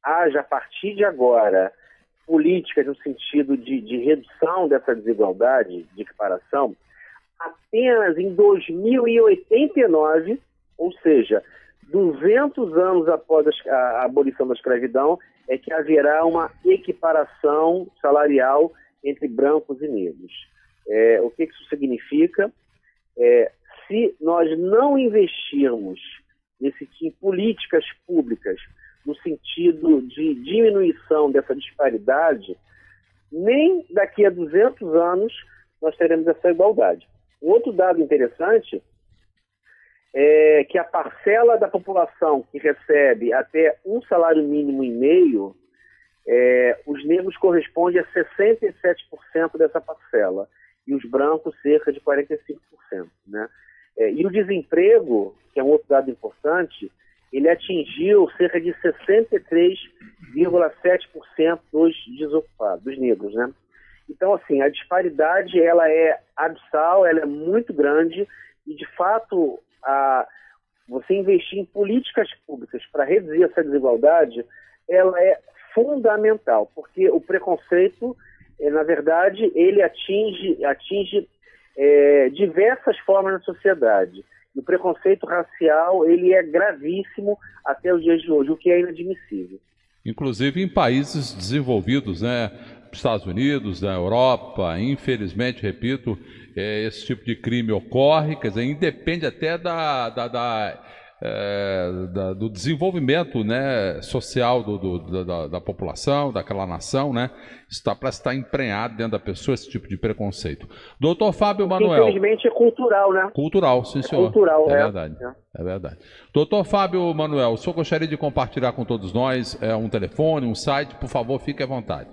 haja, a partir de agora, políticas no sentido de, de redução dessa desigualdade de equiparação, apenas em 2089, ou seja, 200 anos após a, abolição da escravidão, é que haverá uma equiparação salarial entre brancos e negros. É, o que isso significa? É, se nós não investirmos nesse, em políticas públicas no sentido de diminuição dessa disparidade, nem daqui a 200 anos nós teremos essa igualdade. Outro dado interessante é que a parcela da população que recebe até um salário mínimo e meio, é, os negros correspondem a 67% dessa parcela e os brancos cerca de 45%. Né? É, e o desemprego, que é um outro dado importante, ele atingiu cerca de 63,7% dos desocupados, dos negros, né? Então, assim, a disparidade ela é abissal, ela é muito grande e, de fato, a, você investir em políticas públicas para reduzir essa desigualdade, ela é fundamental, porque o preconceito, é, na verdade, ele atinge, atinge é, diversas formas na sociedade. O preconceito racial, ele é gravíssimo até os dias de hoje, o que é inadmissível. Inclusive em países desenvolvidos, né? Estados Unidos, na Europa, infelizmente, repito, é, esse tipo de crime ocorre, quer dizer, independe até da, da, da, é, da- do desenvolvimento né, social do, do- da, da população, daquela nação, né? Está para estar emprenhado dentro da pessoa esse tipo de preconceito. Doutor Fábio Porque, Manuel. Infelizmente é cultural, né? Cultural, sim, senhor. cultural, é é. verdade. É verdade. Doutor Fábio Manuel, o senhor gostaria de compartilhar com todos nós é, um telefone, um site? Por favor, fique à vontade.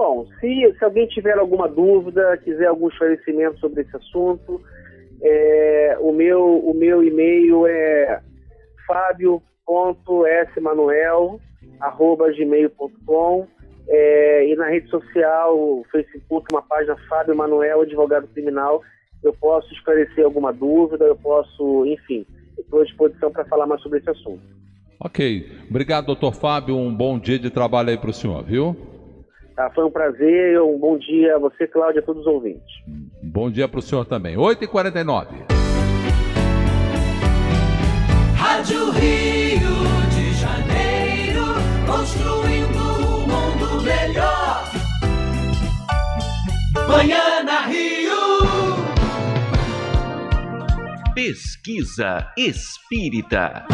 Bom, se, se alguém tiver alguma dúvida, quiser algum esclarecimento sobre esse assunto, é, o, meu, o meu e-mail é fabio.smanuel.gmail.com é, e na rede social, Facebook, uma página Fábio Manuel, advogado criminal, eu posso esclarecer alguma dúvida, eu posso, enfim, estou à disposição para falar mais sobre esse assunto. Ok. Obrigado, doutor Fábio. Um bom dia de trabalho aí para o senhor, viu? Tá, foi um prazer, um bom dia a você, Cláudia, a todos os ouvintes. Bom dia para o senhor também. 8h49. Rádio Rio de Janeiro, construindo um mundo melhor. Manhã na Rio. Pesquisa Espírita.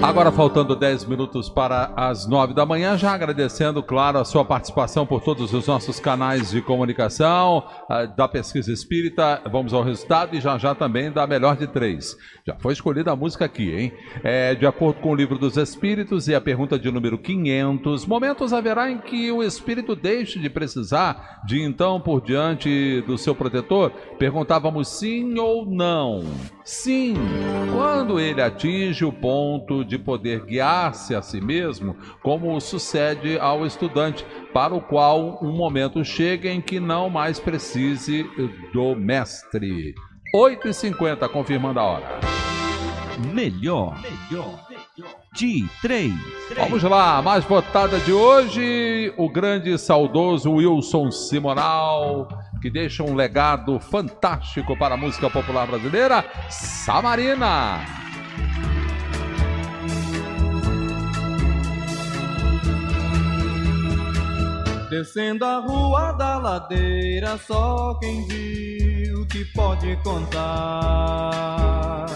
Agora faltando 10 minutos para as 9 da manhã, já agradecendo, claro, a sua participação por todos os nossos canais de comunicação, ah, da Pesquisa Espírita, vamos ao resultado e já já também da Melhor de Três. Já foi escolhida a música aqui, hein? É, de acordo com o Livro dos Espíritos e a pergunta de número 500, momentos haverá em que o espírito deixe de precisar de então por diante do seu protetor? Perguntávamos sim ou não. Sim, quando ele atinge o ponto de poder guiar-se a si mesmo, como sucede ao estudante, para o qual um momento chega em que não mais precise do mestre. 8h50, confirmando a hora. Melhor de três. Vamos lá, mais votada de hoje, o grande e saudoso Wilson Simonal, que deixa um legado fantástico para a música popular brasileira, Samarina. Descendo a rua da ladeira, só quem viu que pode contar.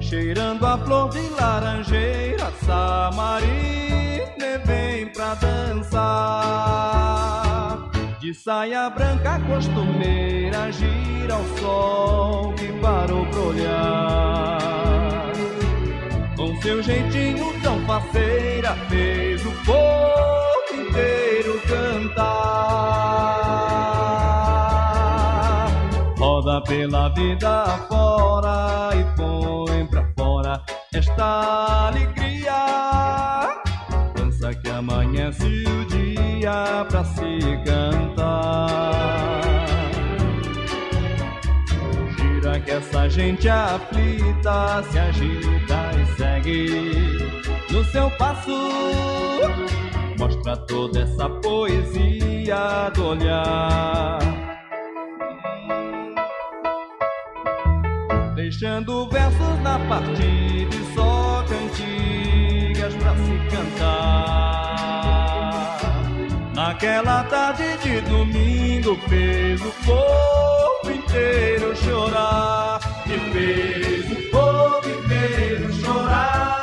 Cheirando a flor de laranjeira, Samarina vem pra dançar. De saia branca costumeira, gira ao sol que parou pra olhar. Com seu jeitinho tão faceira, fez o povo inteiro cantar. Roda pela vida fora e põe pra fora esta alegria. Dança que amanhece o dia pra se cantar. Gira que essa gente aflita se agita e segue no seu passo. Mostra toda essa poesia do olhar. Deixando versos na partida e só Naquela tarde de domingo fez o povo inteiro chorar. E fez o povo inteiro chorar.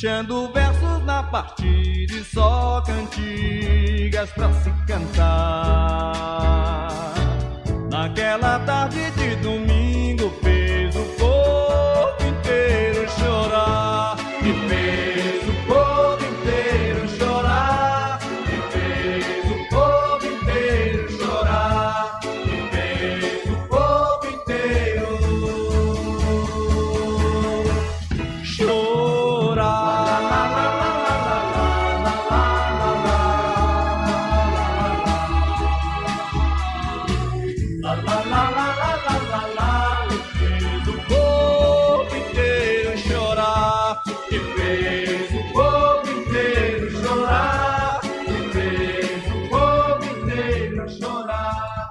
Deixando versos na partida e só cantigas pra se cantar. Naquela tarde de domingo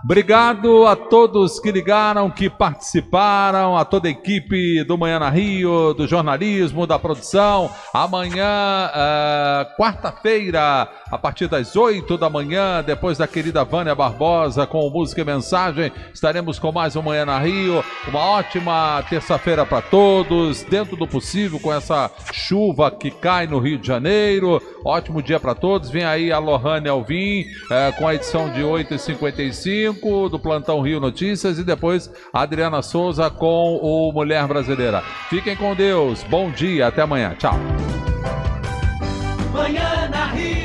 Obrigado a todos que ligaram, que participaram, a toda a equipe do Manhã na Rio, do jornalismo, da produção. Amanhã, eh, quarta-feira, a partir das 8 da manhã, depois da querida Vânia Barbosa com música e mensagem, estaremos com mais um Manhã na Rio. Uma ótima terça-feira para todos, dentro do possível, com essa chuva que cai no Rio de Janeiro. Ótimo dia para todos. Vem aí a Lohane Alvim eh, com a edição de 8h55 do Plantão Rio Notícias e depois Adriana Souza com o Mulher Brasileira. Fiquem com Deus. Bom dia. Até amanhã. Tchau. Manhã na Rio.